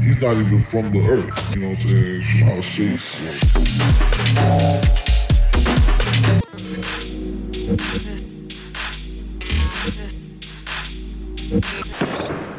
He's not even from the earth, you know what I'm saying? He's from outer space. You.